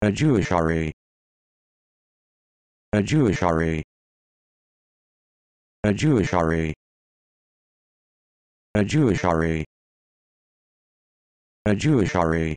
A Jewishari. A Jewishari. A Jewishari. A Jewishari. A Jewishari.